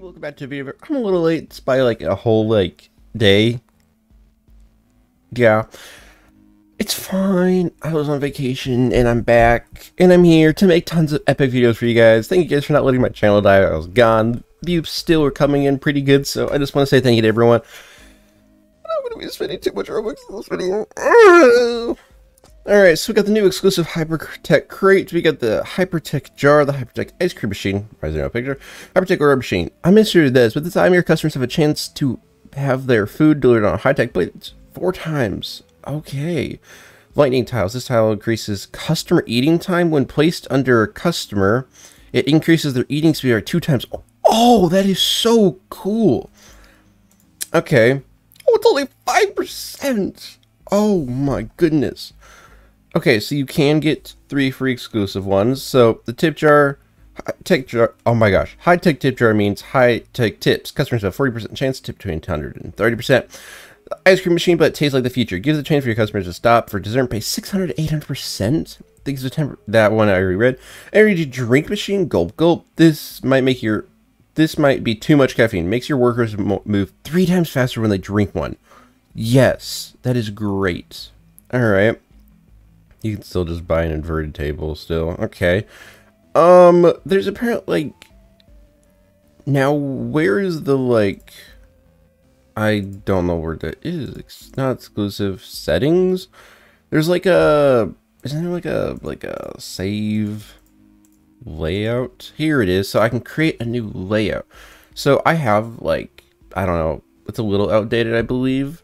Welcome back to the video. I'm a little late. It's by like a whole like day. Yeah. It's fine. I was on vacation and I'm back and I'm here to make tons of epic videos for you guys. Thank you guys for not letting my channel die. I was gone. Views still are coming in pretty good, so I just want to say thank you to everyone. I'm going to be spending too much Robux in this video. Alright, so we got the new exclusive Hypertech crate. We got the Hypertech jar, the Hypertech ice cream machine. Why is there no picture? Hypertech order machine. I'm interested in this. With this time, your customers have a chance to have their food delivered on a high-tech plate four times. Okay. Lightning tiles. This tile increases customer eating time when placed under a customer. It increases their eating speed by two times. Oh, that is so cool. Okay. Oh, it's only 5%. Oh my goodness. Okay, so you can get three free exclusive ones. So the tip jar, tech jar, oh my gosh, high tech tip jar means high tech tips. Customers have 40% chance to tip between 100 and 30%. Ice cream machine, but it tastes like the future. Gives a chance for your customers to stop for dessert and pay 600 800%. Things are that one I already read. Energy drink machine, gulp gulp. This might make your, this might be too much caffeine. Makes your workers move three times faster when they drink one. Yes, that is great. All right. You can still just buy an inverted table still. Okay. Um, there's apparently, like... Now, where is the, like... I don't know where that is. It's not exclusive settings. There's like a... Isn't there like a, like a save layout? Here it is. So I can create a new layout. So I have, like, I don't know. It's a little outdated, I believe.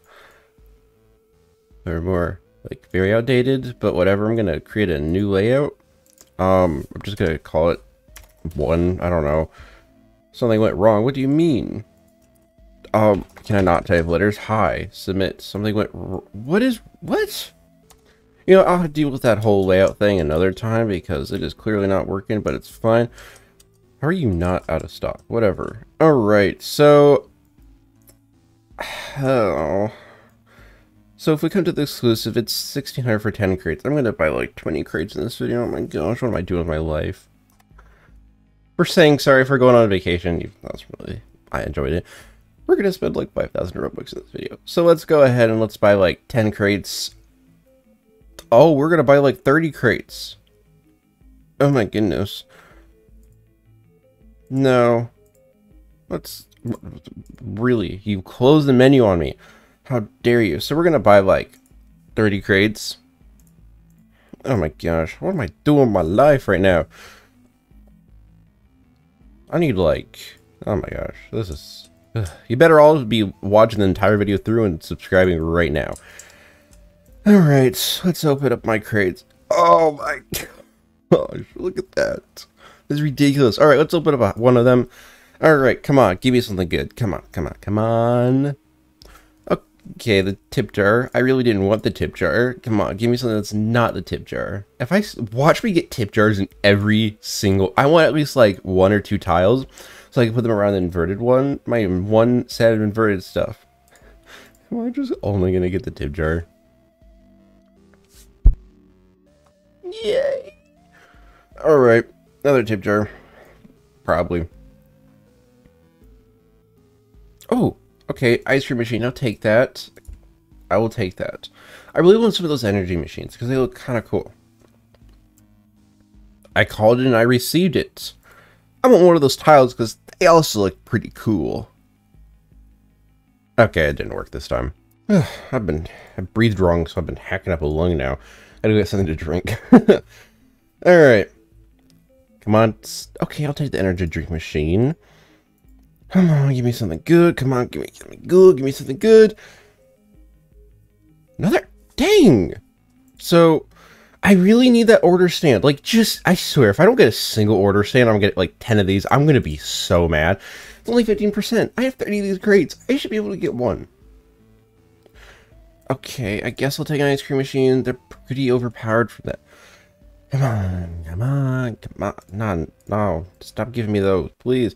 Or more like very outdated, but whatever. I'm gonna create a new layout. Um, I'm just gonna call it one. I don't know. Something went wrong. What do you mean? Um, can I not type letters? Hi, submit. Something went. What is what? You know, I'll deal with that whole layout thing another time because it is clearly not working, but it's fine. How are you not out of stock? Whatever. All right, so. Oh. So if we come to the exclusive, it's 1600 for 10 crates. I'm going to buy like 20 crates in this video. Oh my gosh, what am I doing with my life? We're saying sorry for going on vacation. That's really, I enjoyed it. We're going to spend like 5,000 Robux in this video. So let's go ahead and let's buy like 10 crates. Oh, we're going to buy like 30 crates. Oh my goodness. No. Let's, really, you closed the menu on me. How dare you? So we're going to buy like 30 crates. Oh my gosh. What am I doing with my life right now? I need like... Oh my gosh. This is... Ugh. You better all be watching the entire video through and subscribing right now. Alright, let's open up my crates. Oh my gosh, look at that. That's ridiculous. Alright, let's open up one of them. Alright, come on, give me something good. Come on, come on, come on. Okay, the tip jar. I really didn't want the tip jar. Come on, give me something that's not the tip jar. If I watch me get tip jars in every single, I want at least like one or two tiles, so I can put them around the inverted one. My one set of inverted stuff. Am I just only gonna get the tip jar? Yay! All right, another tip jar, probably. Oh, Okay, ice cream machine, I'll take that. I will take that. I really want some of those energy machines because they look kind of cool. I called it and I received it. I want one of those tiles because they also look pretty cool. Okay, it didn't work this time. I've been, I breathed wrong, so I've been hacking up a lung now. I gotta get something to drink. Alright. Come on. Okay, I'll take the energy drink machine. Come on, give me something good. Come on, give me something good. Give me something good. Another. Dang. So, I really need that order stand. Like, just, I swear, if I don't get a single order stand, I'm to get like 10 of these. I'm to be so mad. It's only 15%. I have 30 of these crates. I should be able to get one. Okay, I guess I'll take an ice cream machine. They're pretty overpowered for that. Come on, come on, come on. No, no, stop giving me those, please.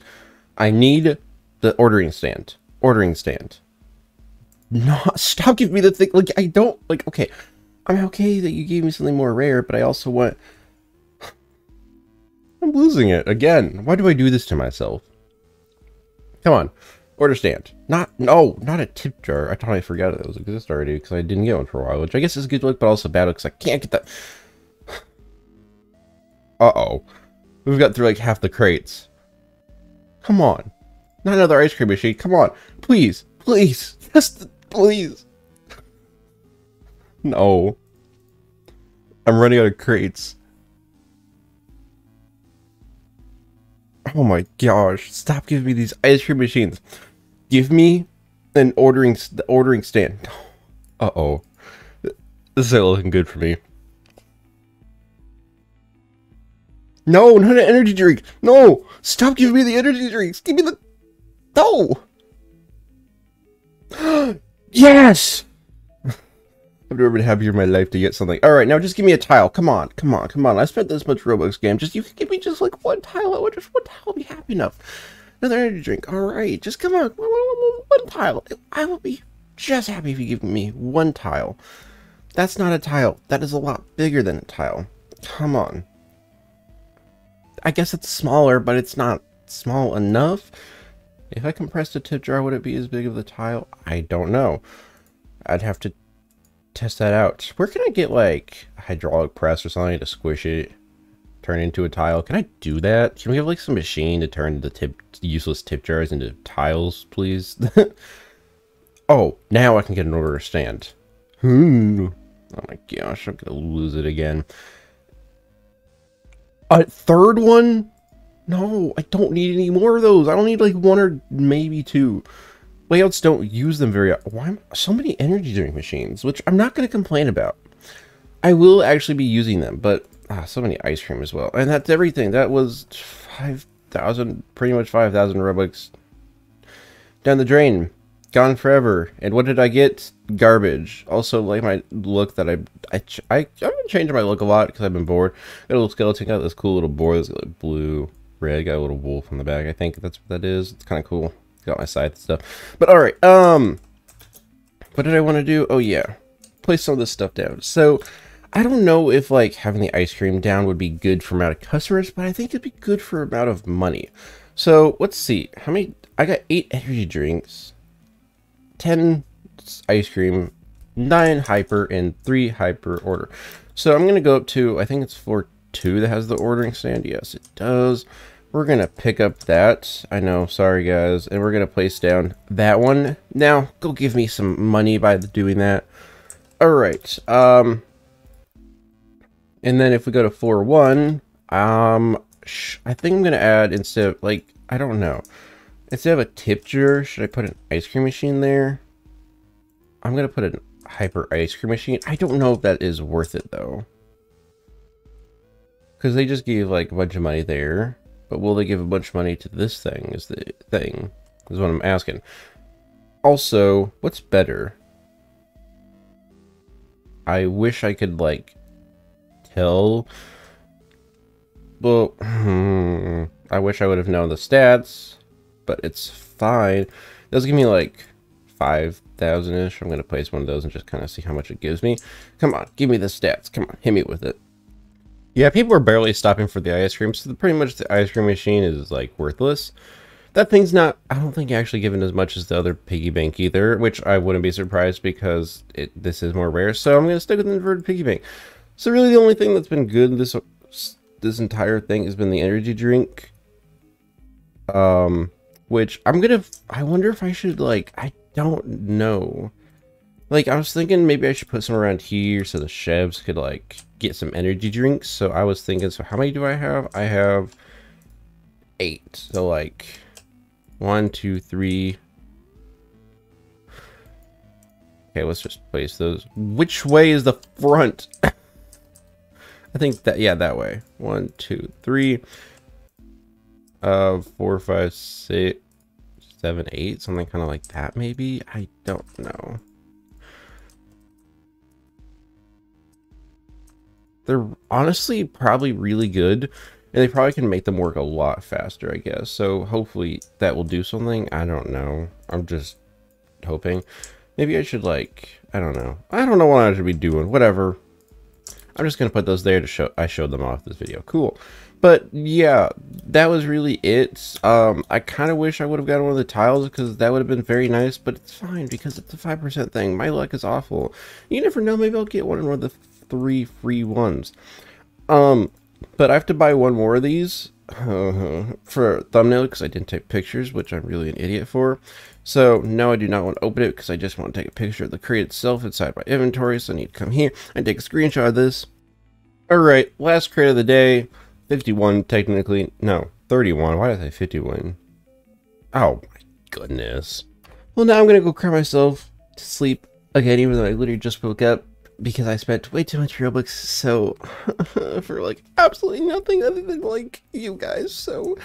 I need the ordering stand. Ordering stand. No, stop giving me the thing. Like, I don't, like, okay. I'm okay that you gave me something more rare, but I also want... I'm losing it again. Why do I do this to myself? Come on. Order stand. Not, no, not a tip jar. I totally forgot it was exist already because I didn't get one for a while, which I guess is good look, but also bad because I can't get that. Uh-oh. We've got through like half the crates. Come on. Not another ice cream machine. Come on. Please. Please. Just please. No. I'm running out of crates. Oh my gosh. Stop giving me these ice cream machines. Give me an ordering ordering stand. Uh-oh. This is looking good for me. No, not an energy drink. No, stop giving me the energy drinks. Give me the... No. yes. I've never been happier in my life to get something. All right, now just give me a tile. Come on, come on, come on. I spent this much Robux game. Just you can give me just like one tile. I just one tile be happy enough. Another energy drink. All right, just come on, one tile. I will be just happy if you give me one tile. That's not a tile. That is a lot bigger than a tile. Come on. I guess it's smaller, but it's not small enough. If I compressed a tip jar, would it be as big of the tile? I don't know. I'd have to test that out. Where can I get like a hydraulic press or something to squish it, turn it into a tile? Can I do that? Can we have like some machine to turn the tip useless tip jars into tiles, please? oh, now I can get an order stand. Hmm. Oh my gosh, I'm gonna lose it again. A third one? No, I don't need any more of those. I don't need like one or maybe two. Layouts don't use them very... Why so many energy drink machines, which I'm not going to complain about. I will actually be using them, but ah, so many ice cream as well. And that's everything. That was 5,000, pretty much 5,000 Robux down the drain. Gone forever. And what did I get? Garbage. Also, like my look that I... I, I, I've been changing my look a lot because I've been bored. Got a little skeleton, got this cool little boy. It's like blue, red. Got a little wolf on the back. I think that's what that is. It's kind of cool got my scythe stuff. But alright, um, what did I want to do? Oh yeah, place some of this stuff down. So, I don't know if like having the ice cream down would be good for amount of customers, but I think it'd be good for amount of money. So, let's see, how many, I got 8 energy drinks, 10 ice cream, 9 hyper, and 3 hyper order. So I'm going to go up to, I think it's floor 2 that has the ordering stand. Yes, it does. We're going to pick up that. I know, sorry guys. And we're going to place down that one. Now, go give me some money by doing that. Alright, um... And then if we go to floor 1, um, I think I'm going to add, instead of, like, I don't know. Instead of a tip jar, should I put an ice cream machine there? I'm going to put a hyper ice cream machine. I don't know if that is worth it, though. Because they just gave, like, a bunch of money there. But will they give a bunch of money to this thing is the thing, is what I'm asking. Also, what's better? I wish I could, like, tell... Well, I wish I would have known the stats, but it's fine. It does give me, like, 5,000-ish. I'm going to place one of those and just kind of see how much it gives me. Come on, give me the stats. Come on, hit me with it. Yeah, people are barely stopping for the ice cream, so pretty much the ice cream machine is like worthless. That thing's not, I don't think, actually given as much as the other piggy bank either, which I wouldn't be surprised because it this is more rare. So I'm going to stick with the inverted piggy bank. So really the only thing that's been good this this entire thing has been the energy drink. Um, which I'm to, I wonder if I should like, I don't know. Like, I was thinking maybe I should put some around here so the chefs could, like, get some energy drinks. So I was thinking, so how many do I have? I have eight. So, like, one, two, three. Okay, let's just place those. Which way is the front? I think that, yeah, that way. One, two, three. Uh, four, five, six, seven, eight. Something kind of like that, maybe? I don't know. They're honestly probably really good, and they probably can make them work a lot faster, I guess. So hopefully that will do something. I don't know. I'm just hoping. Maybe I should, like, I don't know. I don't know what I should be doing. Whatever. I'm just going to put those there to show I showed them off this video. Cool. but yeah, that was really it. Um, I kind of wish I would have gotten one of the tiles because that would have been very nice, but it's fine because it's a 5% thing. My luck is awful. You never know, maybe I'll get one of the three free ones. Um, but I have to buy one more of these uh, for thumbnail because I didn't take pictures, which I'm really an idiot for. So no, I do not want to open it because I just want to take a picture of the crate itself inside my inventory. So I need to come here and take a screenshot of this. All right, last crate of the day, 51 technically. No, 31. Why did I say 51? Oh my goodness. Well, now I'm gonna go cry myself to sleep again, even though I literally just woke up because I spent way too much Robux, so for like absolutely nothing other than like you guys. So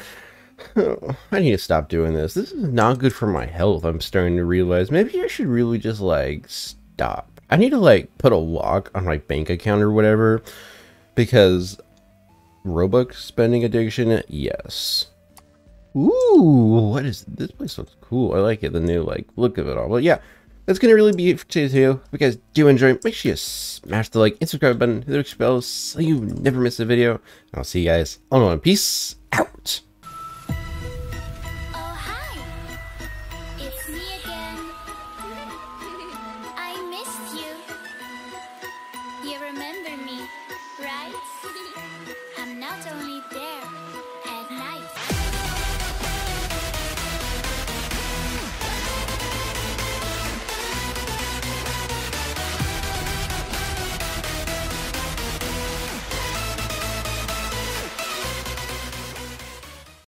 I need to stop doing this. This is not good for my health. I'm starting to realize maybe I should really just like stop. I need to like put a lock on my bank account or whatever because Robux spending addiction. Yes. Ooh, what is this place looks cool. I like it. The new like look of it all. But yeah, that's gonna really be it for today's video. If you guys do enjoy, make sure you smash the like and subscribe button, hit the bell so you never miss a video. And I'll see you guys on one. Peace out.